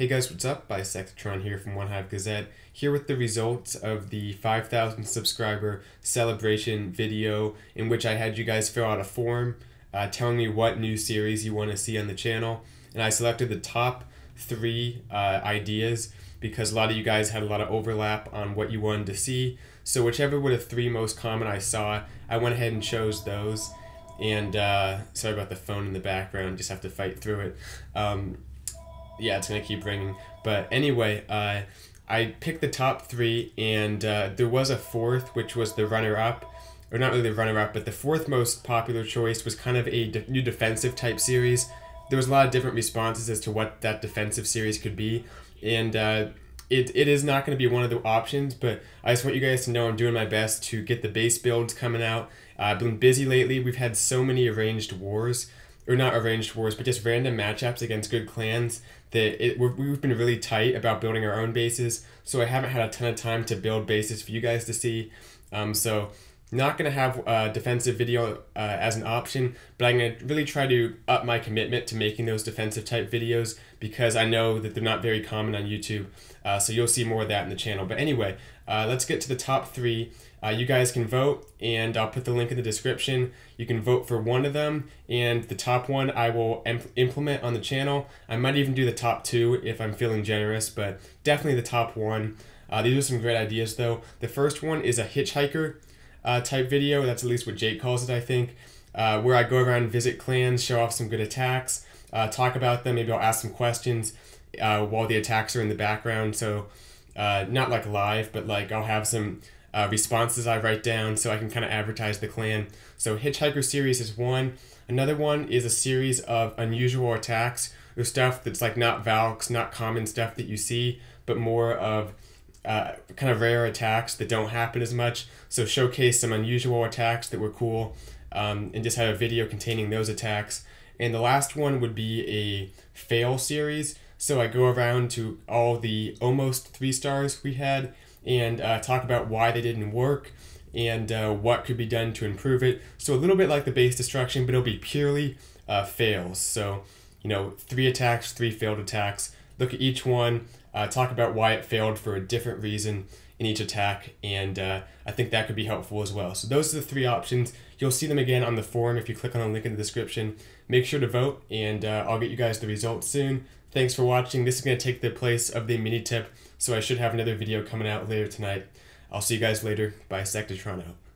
Hey guys, what's up? Bisectatron here from OneHive Gazette, here with the results of the 5,000 subscriber celebration video in which I had you guys fill out a form uh, telling me what new series you want to see on the channel. And I selected the top three uh, ideas because a lot of you guys had a lot of overlap on what you wanted to see. So whichever were the three most common I saw, I went ahead and chose those. And uh, sorry about the phone in the background, just have to fight through it. Um, yeah, it's gonna keep ringing. But anyway, uh, I picked the top three, and uh, there was a fourth, which was the runner-up, or not really the runner-up, but the fourth most popular choice was kind of a de- new defensive type series. There was a lot of different responses as to what that defensive series could be, and uh, it, it is not going to be one of the options, but I just want you guys to know I'm doing my best to get the base builds coming out. Uh, I've been busy lately. We've had so many arranged wars or not arranged wars, but just random matchups against good clans that it, we have been really tight about building our own bases. So I haven't had a ton of time to build bases for you guys to see. Um, so not going to have a defensive video uh, as an option, but I'm going to really try to up my commitment to making those defensive type videos because I know that they're not very common on YouTube. Uh, so you'll see more of that in the channel. But anyway, uh, let's get to the top three. Uh, you guys can vote, and I'll put the link in the description. You can vote for one of them, and the top one I will implement on the channel. I might even do the top two if I'm feeling generous, but definitely the top one. Uh, these are some great ideas, though. The first one is a hitchhiker uh, type video. That's at least what Jake calls it, I think. Uh, where I go around and visit clans, show off some good attacks, uh, talk about them. Maybe I'll ask some questions uh, while the attacks are in the background. So uh, not like live, but like I'll have some uh, responses I write down so I can kind of advertise the clan. So Hitchhiker series is one. Another one is a series of unusual attacks or stuff that's like not Valks, not common stuff that you see, but more of uh, kind of rare attacks that don't happen as much. So showcase some unusual attacks that were cool, um, and just have a video containing those attacks. And the last one would be a fail series. So I go around to all the almost three stars we had and uh, talk about why they didn't work and uh, what could be done to improve it. So a little bit like the base destruction, but it'll be purely uh, fails. So you know, three attacks, three failed attacks. Look at each one, uh, talk about why it failed for a different reason in each attack, and uh, I think that could be helpful as well. So those are the three options. You'll see them again on the forum if you click on the link in the description. Make sure to vote, and uh, I'll get you guys the results soon. Thanks for watching. This is going to take the place of the mini tip, so I should have another video coming out later tonight. I'll see you guys later. Bisectatron out.